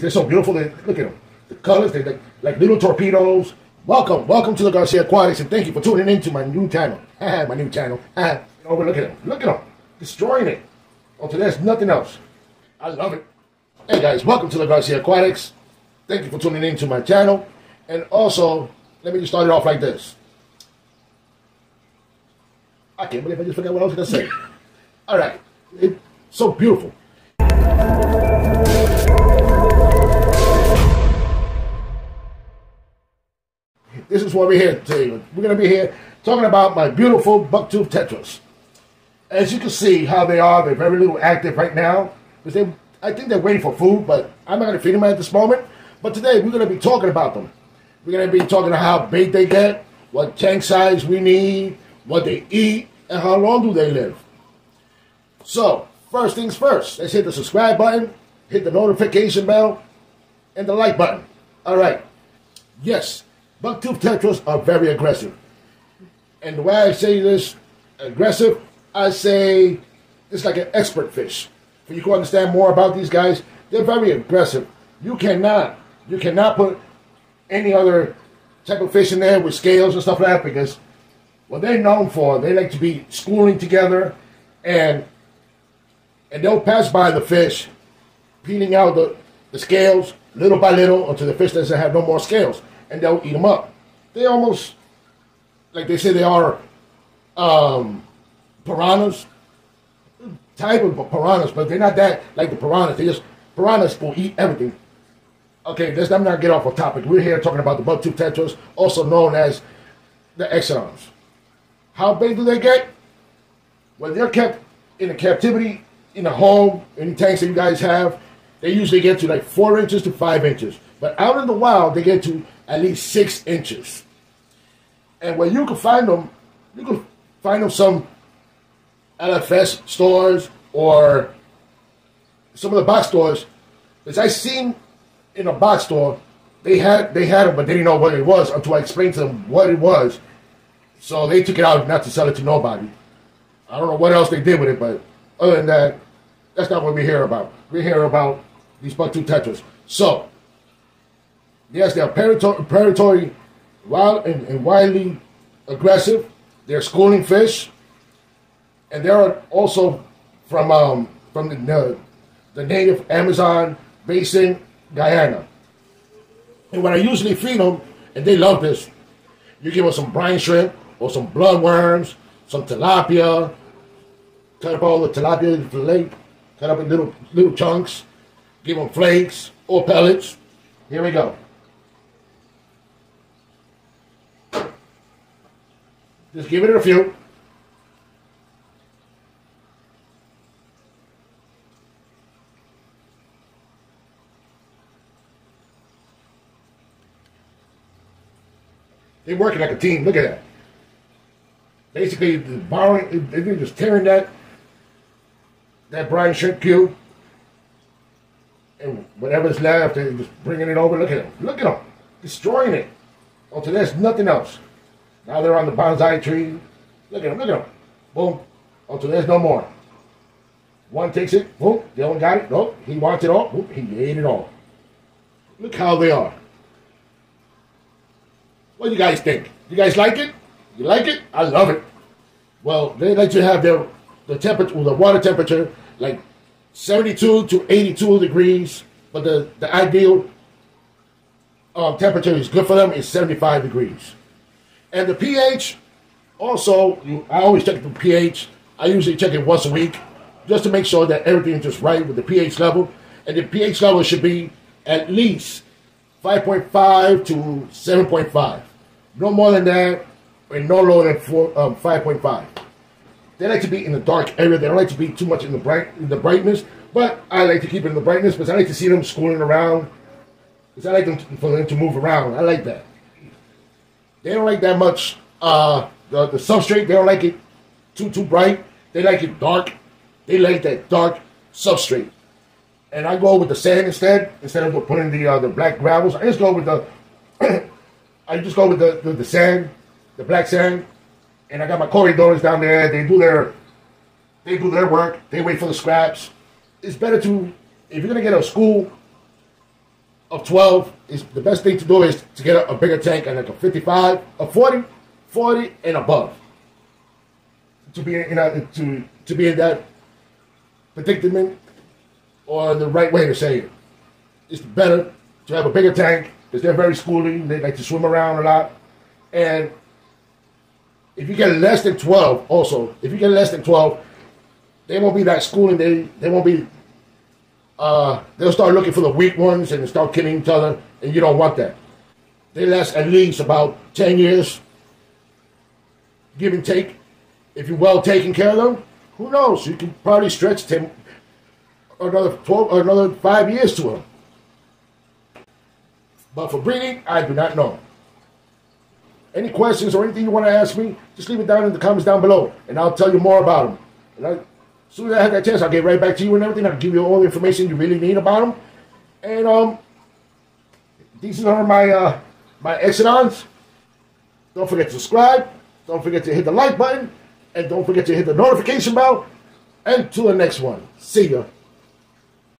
They're so beautiful. They, look at them. The colors, they're like, like little torpedoes. Welcome, welcome to the Garcia Aquatics, and thank you for tuning in to my new channel. my new channel. Over, look at them. Look at them. Destroying it. Oh, Until there's nothing else. I love it. Hey guys, welcome to the Garcia Aquatics. Thank you for tuning in to my channel. And also, let me just start it off like this. I can't believe I just forgot what I was going to say. All right. It's so beautiful. This is what we're here today. We're going to be here talking about my beautiful bucktooth tetras. As you can see how they are, they're very little active right now. Because they, I think they're waiting for food, but I'm not going to feed them at this moment. But today we're going to be talking about them. We're going to be talking about how big they get, what tank size we need, what they eat, and how long do they live. So, first things first, let's hit the subscribe button, hit the notification bell, and the like button. All right. Yes, bucktooth tetras are very aggressive. And the way I say this, aggressive, I say it's like an expert fish. For you to understand more about these guys, they're very aggressive. You cannot, you cannot put any other type of fish in there with scales and stuff like that because what they're known for, they like to be schooling together and and they'll pass by the fish, peeling out the, the scales little by little until the fish doesn't have no more scales and they'll eat them up. They almost, like they say, they are um, piranhas, type of piranhas, but they're not that like the piranhas. They just piranhas will eat everything. Okay, let's not get off of topic. We're here talking about the bucktooth tetras, also known as the exodons. How big do they get? When they're kept in a captivity in a home, in tanks that you guys have, they usually get to like four inches to five inches. But out in the wild, they get to at least six inches. And where you can find them, you can find them some LFS stores or some of the box stores. Because I seen in a box store, they had they had them, but they didn't know what it was until I explained to them what it was. So they took it out not to sell it to nobody. I don't know what else they did with it, but other than that, that's not what we hear about. We hear about these bucktooth tetras. So, yes, they're predatory, wild and, and wildly aggressive. They're schooling fish, and they're also from um, from the, the, the native Amazon basin, Guyana. And when I usually feed them, and they love this, you give them some brine shrimp or some bloodworms, some tilapia. Cut up all the tilapia fillet, cut up in little little chunks. Give them flakes or pellets. Here we go. Just give it a few. They're working like a team. Look at that. Basically, the borrowing, they're just tearing that that brine shrimp cube, and whatever's left, they're just bringing it over. Look at them. Look at them. Destroying it. Oh, Until there's nothing else. Now they're on the bonsai tree. Look at them. Look at them. Boom. Until there's no more. One takes it. Boom. The other one got it. Nope. He wants it all. Boom. He ate it all. Look how they are. What do you guys think? You guys like it? You like it? I love it. Well, they like to have their the temperature, the water temperature, like 72 to 82 degrees. But the the ideal um, temperature is good for them is 75 degrees. And the pH, also, I always check the pH. I usually check it once a week just to make sure that everything is just right with the pH level. And the pH level should be at least 5.5 to 7.5. No more than that, and no lower than four, um, 5.5. They like to be in the dark area. They don't like to be too much in the bright in the brightness. But I like to keep it in the brightness because I like to see them schooling around. Because I like them to, for them to move around. I like that. They don't like that much uh, the, the substrate. They don't like it too too bright. They like it dark. They like that dark substrate. And I go with the sand instead instead of putting the uh, the black gravels. I just go with the I just go with the, the, the sand, the black sand, and I got my Corydoras down there. They do their they do their work. They wait for the scraps. It's better to if you're gonna get a school of 12 is the best thing to do is to get a, a bigger tank and like a 55, a 40, 40 and above. To be in a, to to be in that predicament or the right way to say it. It's better to have a bigger tank because they're very schooling. They like to swim around a lot. And if you get less than 12, also, if you get less than 12, they won't be that schooling. They, they won't be, uh, they'll start looking for the weak ones and start killing each other, and you don't want that. They last at least about 10 years, give and take. If you're well taken care of them, who knows? You can probably stretch 10, another 12, or another five years to them. But for breeding, I do not know. Any questions or anything you want to ask me, just leave it down in the comments down below, and I'll tell you more about them. As soon as I have that chance, I'll get right back to you and everything. I'll give you all the information you really need about them. And um, these are my uh, my Exodons. Don't forget to subscribe. Don't forget to hit the like button, and don't forget to hit the notification bell. And to the next one. See ya.